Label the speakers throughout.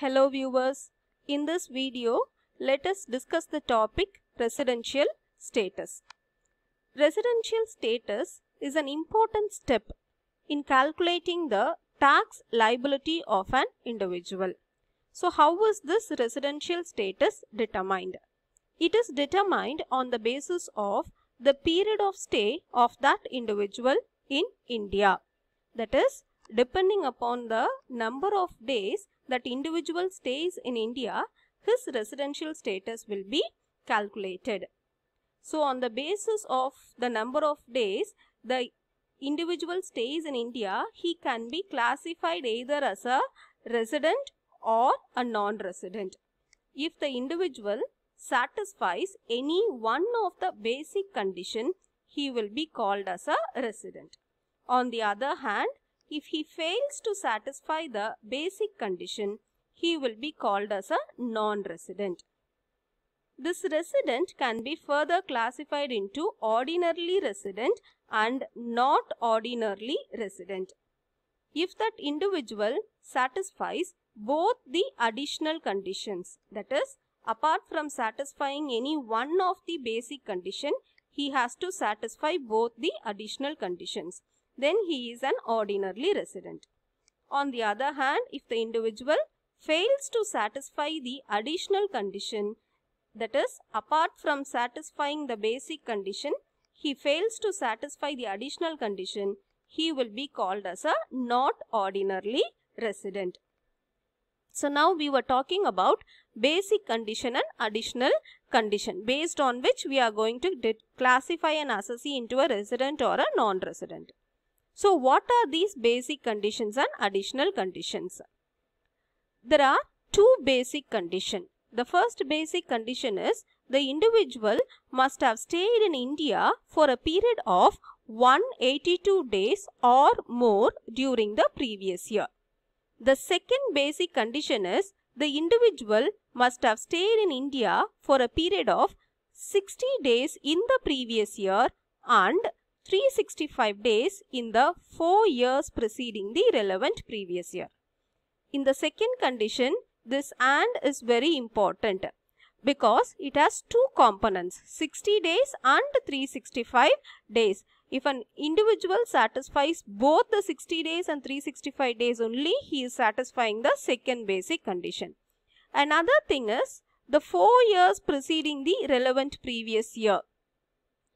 Speaker 1: Hello viewers. In this video, let us discuss the topic residential status. Residential status is an important step in calculating the tax liability of an individual. So how is this residential status determined? It is determined on the basis of the period of stay of that individual in India. That is, depending upon the number of days that individual stays in India, his residential status will be calculated. So, on the basis of the number of days the individual stays in India, he can be classified either as a resident or a non-resident. If the individual satisfies any one of the basic condition, he will be called as a resident. On the other hand, if he fails to satisfy the basic condition, he will be called as a non-resident. This resident can be further classified into ordinarily resident and not ordinarily resident. If that individual satisfies both the additional conditions, that is, apart from satisfying any one of the basic condition, he has to satisfy both the additional conditions. Then he is an ordinarily resident. On the other hand, if the individual fails to satisfy the additional condition, that is, apart from satisfying the basic condition, he fails to satisfy the additional condition, he will be called as a not ordinarily resident. So now we were talking about basic condition and additional condition based on which we are going to classify an assessee into a resident or a non-resident. So what are these basic conditions and additional conditions? There are two basic conditions. The first basic condition is the individual must have stayed in India for a period of 182 days or more during the previous year. The second basic condition is the individual must have stayed in India for a period of 60 days in the previous year and 365 days in the 4 years preceding the relevant previous year. In the second condition, this and is very important because it has two components 60 days and 365 days. If an individual satisfies both the 60 days and 365 days only, he is satisfying the second basic condition. Another thing is the 4 years preceding the relevant previous year.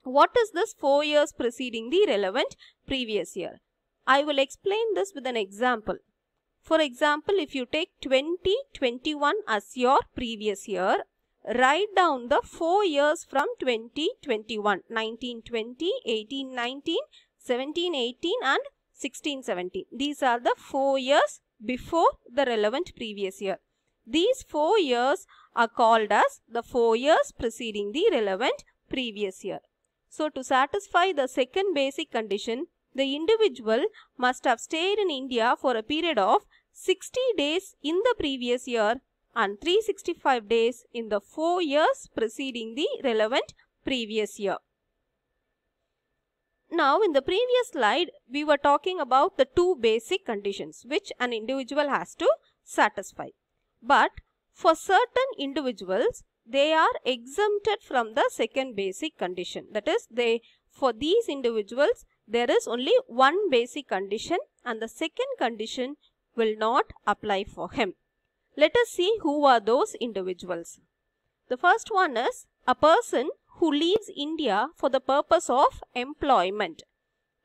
Speaker 1: What is this 4 years preceding the relevant previous year? I will explain this with an example. For example, if you take 2021 as your previous year, write down the 4 years from 2021, 1920, 1819, 1718 and 1617. These are the 4 years before the relevant previous year. These 4 years are called as the 4 years preceding the relevant previous year. So, to satisfy the second basic condition, the individual must have stayed in India for a period of 60 days in the previous year and 365 days in the 4 years preceding the relevant previous year. Now, in the previous slide, we were talking about the two basic conditions which an individual has to satisfy. But for certain individuals, they are exempted from the second basic condition. That is, they for these individuals, there is only one basic condition and the second condition will not apply for him. Let us see who are those individuals. The first one is a person who leaves India for the purpose of employment.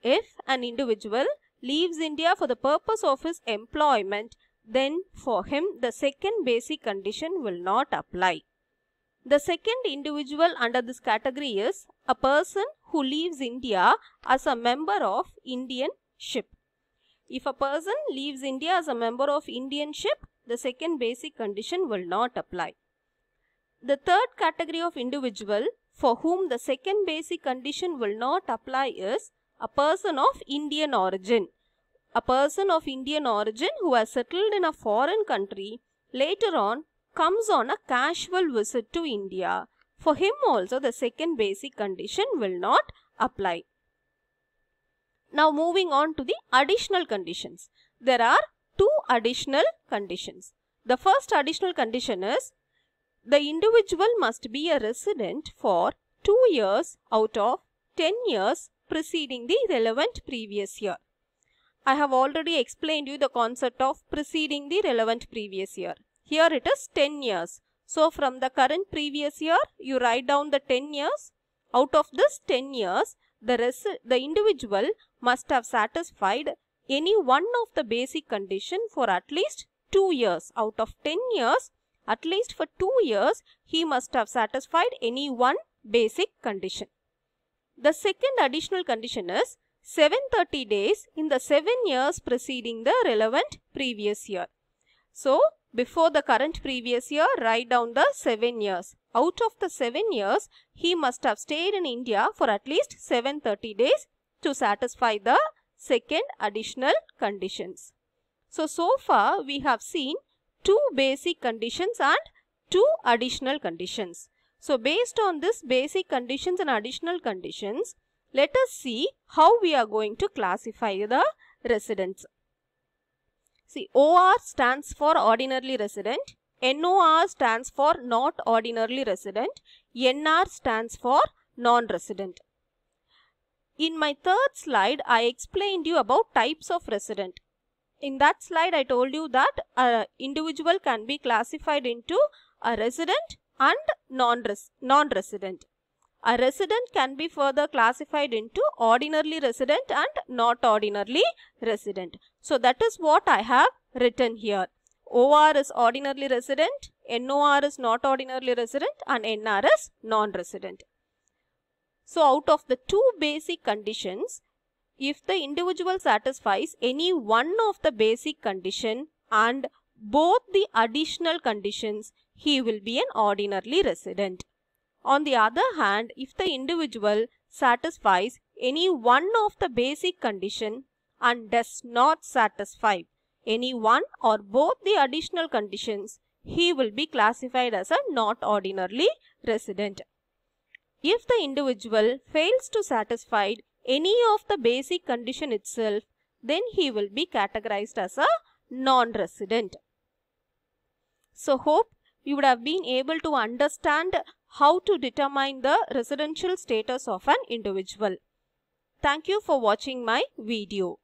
Speaker 1: If an individual leaves India for the purpose of his employment, then for him the second basic condition will not apply. The second individual under this category is a person who leaves India as a member of Indian ship. If a person leaves India as a member of Indian ship, the second basic condition will not apply. The third category of individual for whom the second basic condition will not apply is a person of Indian origin. A person of Indian origin who has settled in a foreign country later on comes on a casual visit to India. For him also the second basic condition will not apply. Now moving on to the additional conditions. There are two additional conditions. The first additional condition is the individual must be a resident for 2 years out of 10 years preceding the relevant previous year. I have already explained you the concept of preceding the relevant previous year. Here it is 10 years. So from the current previous year, you write down the 10 years. Out of this 10 years, the, the individual must have satisfied any one of the basic condition for at least 2 years. Out of 10 years, at least for 2 years, he must have satisfied any one basic condition. The second additional condition is 730 days in the 7 years preceding the relevant previous year. So, before the current previous year, write down the 7 years. Out of the 7 years, he must have stayed in India for at least 730 days to satisfy the second additional conditions. So, so far we have seen two basic conditions and two additional conditions. So, based on this basic conditions and additional conditions, let us see how we are going to classify the residents. See, OR stands for ordinarily resident, NOR stands for not ordinarily resident, NR stands for non-resident. In my third slide, I explained you about types of resident. In that slide, I told you that an individual can be classified into a resident and non-resident. A resident can be further classified into ordinarily resident and not ordinarily resident. So that is what I have written here. OR is ordinarily resident, NOR is not ordinarily resident and NR is non-resident. So out of the two basic conditions, if the individual satisfies any one of the basic condition and both the additional conditions, he will be an ordinarily resident. On the other hand, if the individual satisfies any one of the basic condition and does not satisfy any one or both the additional conditions, he will be classified as a not ordinarily resident. If the individual fails to satisfy any of the basic condition itself, then he will be categorized as a non-resident. So hope you would have been able to understand how to determine the residential status of an individual. Thank you for watching my video.